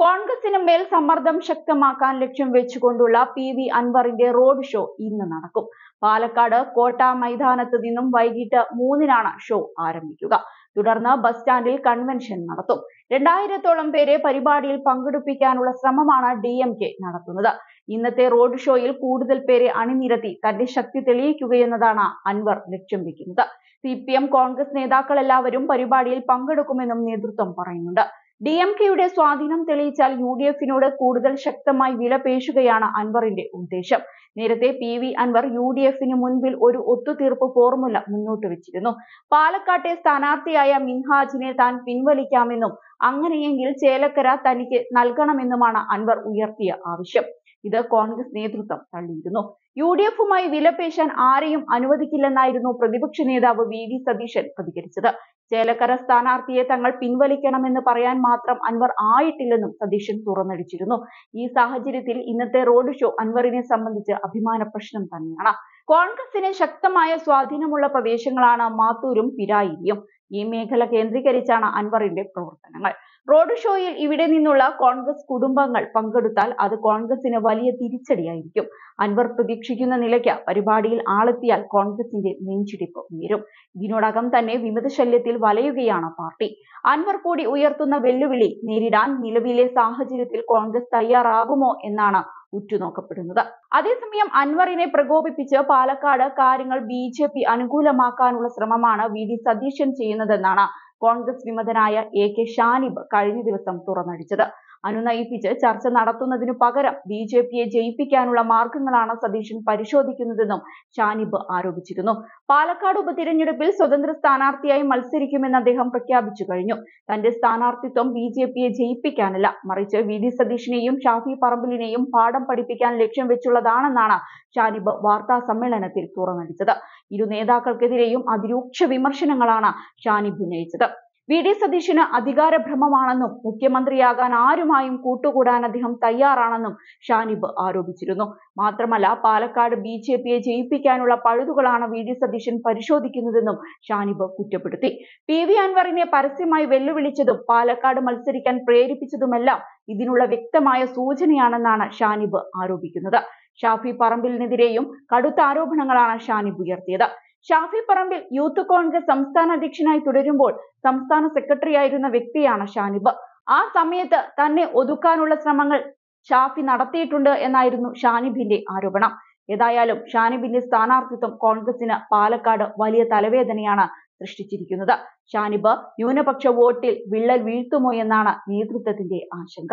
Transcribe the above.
കോൺഗ്രസിന് മേൽ സമ്മർദ്ദം ശക്തമാക്കാൻ ലക്ഷ്യം വെച്ചുകൊണ്ടുള്ള പി വി അൻവറിന്റെ റോഡ് ഷോ ഇന്ന് നടക്കും. പാലക്കാട് കോട്ട മൈതാനത്ത് നിന്നും വൈകിട്ട് മൂന്നിനാണ് ഷോ ആരംഭിക്കുക. തുടർന്ന് ബസ് സ്റ്റാൻഡിൽ കൺവെൻഷൻ നടത്തും. രണ്ടായിരത്തോളം പേരെ പരിപാടിയിൽ പങ്കെടുപ്പിക്കാനുള്ള ശ്രമമാണ് ഡി എം കെ നടത്തുന്നത്. ഇന്നത്തെ റോഡ് ഷോയിൽ കൂടുതൽ പേരെ അണിനിരത്തി തന്റെ ശക്തി തെളിയിക്കുകയെന്നതാണ് അൻവർ ലക്ഷ്യം വെക്കുന്നത്. സി പി എം കോൺഗ്രസ് നേതാക്കൾ എല്ലാവരും പരിപാടിയിൽ പങ്കെടുക്കുമെന്നും നേതൃത്വം പറയുന്നുണ്ട്. ഡി എം കെയുടെ സ്വാധീനം തെളിയിച്ചാൽ യു ഡി എഫിനോട് കൂടുതൽ ശക്തമായി വിലപേശുകയാണ് അൻവറിന്റെ ഉദ്ദേശം. നേരത്തെ P V Anvar U D എഫിന് മുൻപിൽ ഒരു ഒത്തുതീർപ്പ് ഫോർമുല മുന്നോട്ട് വെച്ചിരുന്നു. പാലക്കാട്ടെ സ്ഥാനാർത്ഥിയായ മിൻഹാജിനെ താൻ പിൻവലിക്കാമെന്നും അങ്ങനെയെങ്കിൽ ചേലക്കര തനിക്ക് നൽകണമെന്നുമാണ് അൻവർ ഉയർത്തിയ ആവശ്യം. ഇത് കോൺഗ്രസ് നേതൃത്വം തള്ളിയിരുന്നു. യു ഡി എഫുമായി വിലപേശാൻ ആരെയും അനുവദിക്കില്ലെന്നായിരുന്നു പ്രതിപക്ഷ നേതാവ് വി ഡി സതീശൻ പ്രതികരിച്ചത്. ചേലക്കര സ്ഥാനാർത്ഥിയെ തങ്ങൾ പിൻവലിക്കണമെന്ന് പറയാൻ മാത്രം അൻവർ ആയിട്ടില്ലെന്നും സതീശൻ തുറന്നടിച്ചിരുന്നു. ഈ സാഹചര്യത്തിൽ ഇന്നത്തെ റോഡ് ഷോ അൻവറിനെ സംബന്ധിച്ച് അഭിമാന പ്രശ്നം തന്നെയാണ്. കോൺഗ്രസിന് ശക്തമായ സ്വാധീനമുള്ള പ്രദേശങ്ങളാണ് മാത്തൂരും പിരായിരിയും ഈ മേഖല കേന്ദ്രീകരിച്ചാണ് അൻവറിന്റെ പ്രവർത്തനങ്ങൾ. റോഡ് ഷോയിൽ ഇവിടെ നിന്നുള്ള കോൺഗ്രസ് കുടുംബങ്ങൾ പങ്കെടുത്താൽ അത് കോൺഗ്രസിന് വലിയ തിരിച്ചടിയായിരിക്കും. അൻവർ പ്രതീക്ഷിക്കുന്ന നിലയ്ക്ക് പരിപാടിയിൽ ആളെത്തിയാൽ കോൺഗ്രസിന്റെ നെഞ്ചിടിപ്പ് ഉയരും. ഇതിനോടകം തന്നെ വിമത ശല്യത്തിൽ വലയുകയാണ് പാർട്ടി. അൻവർ കൂടി ഉയർത്തുന്ന വെല്ലുവിളി നേരിടാൻ നിലവിലെ സാഹചര്യത്തിൽ കോൺഗ്രസ് തയ്യാറാകുമോ എന്നാണ് ഉറ്റുനോക്കപ്പെടുന്നത്. അതേസമയം അൻവറിനെ പ്രകോപിപ്പിച്ച് പാലക്കാട് കാര്യങ്ങൾ ബി ജെ പി അനുകൂലമാക്കാനുള്ള ശ്രമമാണ് വി ഡി സതീശൻ ചെയ്യുന്നതെന്നാണ് കോൺഗ്രസ് വിമതനായ എ കെ ഷാനിബ് കഴിഞ്ഞ ദിവസം തുറന്നടിച്ചത്. അനുനയിപ്പിച്ച് ചർച്ച നടത്തുന്നതിനു പകരം ബി ജെ പിയെ ജയിപ്പിക്കാനുള്ള മാർഗങ്ങളാണ് സതീശൻ പരിശോധിക്കുന്നതെന്നും ഷാനിബ് ആരോപിച്ചിരുന്നു. പാലക്കാട് ഉപതിരഞ്ഞെടുപ്പിൽ സ്വതന്ത്ര സ്ഥാനാർത്ഥിയായി മത്സരിക്കുമെന്ന് അദ്ദേഹം പ്രഖ്യാപിച്ചു കഴിഞ്ഞു. തന്റെ സ്ഥാനാർത്ഥിത്വം ബി ജെ പിയെ ജയിപ്പിക്കാനല്ല മറിച്ച് വി ഡി സതീഷിനെയും ഷാഫി പറമ്പിലിനെയും പാഠം പഠിപ്പിക്കാൻ ലക്ഷ്യം വെച്ചുള്ളതാണെന്നാണ് ഷാനിബ് വാർത്താ സമ്മേളനത്തിൽ തുറന്നടിച്ചത്. ഇരു നേതാക്കൾക്കെതിരെയും അതിരൂക്ഷ വിമർശനങ്ങളാണ് ഷാനിബ് ഉന്നയിച്ചത്. വി ഡി സതീശന് അധികാരഭ്രമമാണെന്നും മുഖ്യമന്ത്രിയാകാൻ ആരുമായും കൂട്ടുകൂടാൻ അദ്ദേഹം തയ്യാറാണെന്നും ഷാനിബ് ആരോപിച്ചിരുന്നു. മാത്രമല്ല പാലക്കാട് ബി ജെ പിയെ ജയിപ്പിക്കാനുള്ള പഴുതുകളാണ് വി ഡി സതീശൻ പരിശോധിക്കുന്നതെന്നും ഷാനിബ് കുറ്റപ്പെടുത്തി. പി വി അൻവറിനെ പരസ്യമായി വെല്ലുവിളിച്ചതും പാലക്കാട് മത്സരിക്കാൻ പ്രേരിപ്പിച്ചതുമെല്ലാം ഇതിനുള്ള വ്യക്തമായ സൂചനയാണെന്നാണ് ഷാനിബ് ആരോപിക്കുന്നത്. ഷാഫി പറമ്പിലിനെതിരെയും കടുത്ത ആരോപണങ്ങളാണ് ഷാനിബ് ഉയർത്തിയത്. ഷാഫി പറമ്പിൽ യൂത്ത് കോൺഗ്രസ് സംസ്ഥാന അധ്യക്ഷനായി തുടരുമ്പോൾ സംസ്ഥാന സെക്രട്ടറി ആയിരുന്ന വ്യക്തിയാണ് ഷാനിബ്. ആ സമയത്ത് തന്നെ ഒതുക്കാനുള്ള ശ്രമങ്ങൾ ഷാഫി നടത്തിയിട്ടുണ്ട് എന്നായിരുന്നു ഷാനിബിന്റെ ആരോപണം. ഏതായാലും ഷാനിബിന്റെ സ്ഥാനാർത്ഥിത്വം കോൺഗ്രസിന് പാലക്കാട് വലിയ തലവേദനയാണ് സൃഷ്ടിച്ചിരിക്കുന്നത്. ഷാനിബ് ന്യൂനപക്ഷ വോട്ടിൽ വിള്ളൽ വീഴ്ത്തുമോ എന്നാണ് നേതൃത്വത്തിന്റെ ആശങ്ക.